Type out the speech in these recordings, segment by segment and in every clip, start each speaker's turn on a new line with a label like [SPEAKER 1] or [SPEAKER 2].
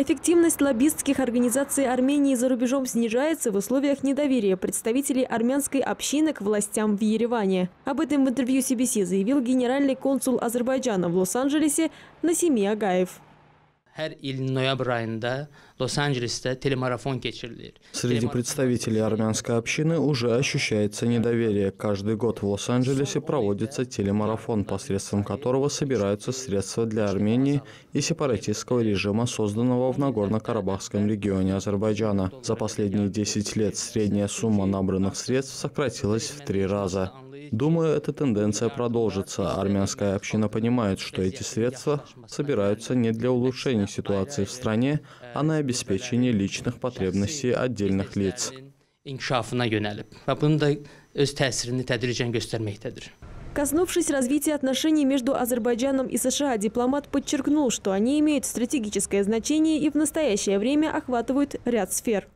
[SPEAKER 1] Эффективность лоббистских организаций Армении за рубежом снижается в условиях недоверия представителей армянской общины к властям в Ереване. Об этом в интервью CBC заявил генеральный консул Азербайджана в Лос-Анджелесе Насими Агаев.
[SPEAKER 2] Her il noyabr ayında telemarafon geçirilir.
[SPEAKER 3] Среди представителей армянской общины уже ощущается недоверие. Каждый год в Лос-Анджелесе проводится телемарафон, посредством которого собираются средства для Армении и сепаратистского режима, созданного в Нагорно-Карабахском регионе Азербайджана. За последние 10 лет средняя сумма набранных средств сократилась в три раза. Думаю, эта тенденция продолжится. Армянская община понимает, что эти средства собираются не для улучшения ситуации в стране, а на обеспечение личных потребностей отдельных лиц.
[SPEAKER 2] göstərməkdədir.
[SPEAKER 1] Коснувшись развития отношений между Азербайджаном и США, дипломат подчеркнул, что они имеют стратегическое значение и в настоящее время охватывают ряд сфер.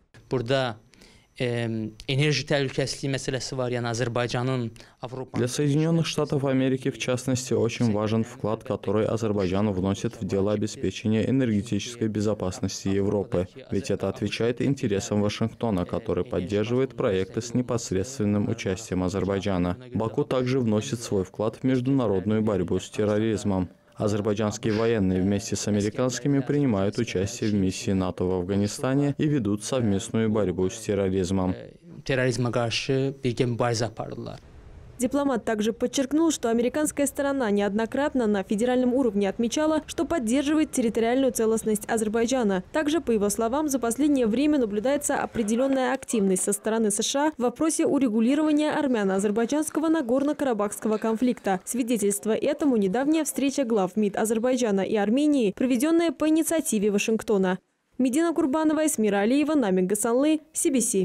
[SPEAKER 2] Enerji təhlükəsizliyi məsələsi var. Yəni Azərbaycanın Avropa
[SPEAKER 3] Для Соединенных Штатов Америки, в частности, очень важен вклад, который Азербайджан вносит в дело обеспечения энергетической безопасности Европы. Ведь это отвечает интересам Вашингтона, который поддерживает проекты с непосредственным участием Азербайджана. Баку также вносит свой вклад в международную борьбу с терроризмом. Азербайджанские военные вместе с американскими принимают участие в миссии НАТО в Афганистане и ведут совместную борьбу с терроризмом.
[SPEAKER 2] terrorizmə qarşı birgə mübarizə aparırlar.
[SPEAKER 1] Дипломат также подчеркнул, что американская сторона неоднократно на федеральном уровне отмечала, что поддерживает территориальную целостность Азербайджана. Также, по его словам, за последнее время наблюдается определенная активность со стороны США в вопросе урегулирования армяно-азербайджанского Нагорно-Карабахского конфликта. Свидетельство этому недавняя встреча глав МИД Азербайджана и Армении, проведенная по инициативе Вашингтона. Медина Курбанова, Эсмира Алиева, Намик Гасанлы, CBC.